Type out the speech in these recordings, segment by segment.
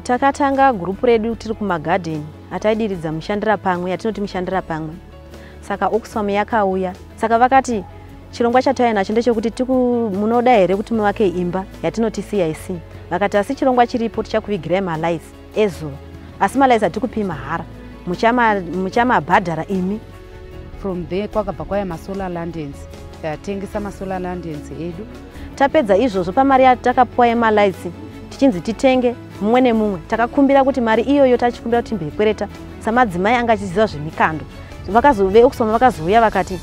takatanga gurupu redu tiri kumagadheni ataidiridza mushandira pamwe yatinoti mushandira pamwe. Saka oxfam yakauya. Saka vakati chirongwa chatauya nacho ndechekuti munoda here kuti muvake imba yatinoti cic vakati asi chirongwa chiripo tichakuvigirai malais ezuva asi malais hatikupi mahara muchamabhadhara imi. From there kwakabva kwaya masolar londons tatengesa masolar londons edu. Tapedza izvozvo pamari yatakapiwa yemalais tichinzi titenge mumwe nemumwe. Takakumbira kuti mari iyoyo tachikumbira kuti timbekwereta samadzimai anga achiziva zvemikando. Veoxfam vakazouya vakati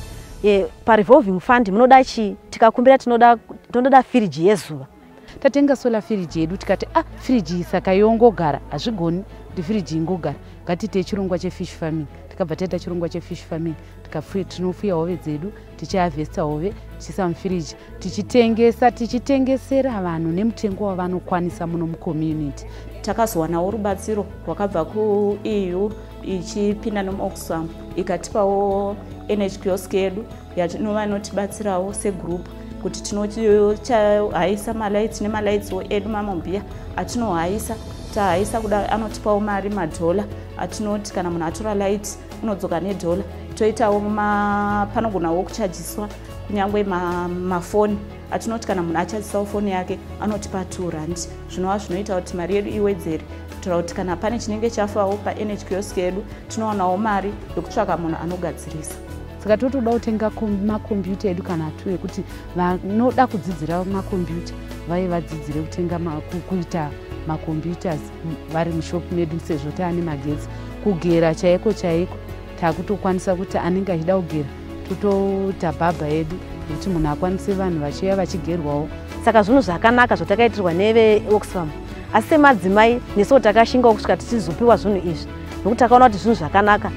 parevolving fund munoda chii? Tikakumbira tinoda firiji yezuva tatenga sola firiji yedu tikati a ah, firiji saka yongogara hazvigoni kuti firiji ingogara. Ngatite chirongwa chefish farming. Tikabva taita chirongwa chefish farming tinofuya hove dzedu tichihavhesta hove tichiisa mufiriji tichitengesa tichitengesera vanhu nemutengo wavanokwanisa muno mucommunity. Takazowanawo rubatsiro rwakabva kueu ichipinda nemuoxfam ikatipawo nhqsk yedu yatinova inotibatsirawo segroup kuti tinohaisa malaits nemalaitswo edu mamobhiya atinohaisa. Tahaisa kuda anotipawo mari madhola atinoti kana munhu atora light unodzoka nedhola. Toitawo panogonawo kuchajiswa kunyange mafoni. Atinoti kana munhu achajisawo foni yake anotipa 2 rand. Zvinova zvinoita kuti mari yedu iwedzere. Kuitira kuti kana pane chinenge chafawo panhqsk yedu tinowanawo mari yokutsvaka munhu anogadzirisa saka totoda kutenga makombiyuta edu kana tu ekuti vanoda kudzidzira makombiyuta vaive vadzidzire kutenga kuita makombiyutas vari mushopu medu sezvo taane magetsi. Kugera chaiko chaiko takutokwanisa kuti anenge achida kugera totoita bhabha yedu yekuti munhu akwanise vanhu vachiuya vachigerwawo. Saka zvinhu zvakanaka zvatakaitirwa neveoxfam. Asi semadzimai nesuwo takashingawo kusvika tichizopiwa zvinhu izvi nokuti takaona kuti zvinhu zvakanaka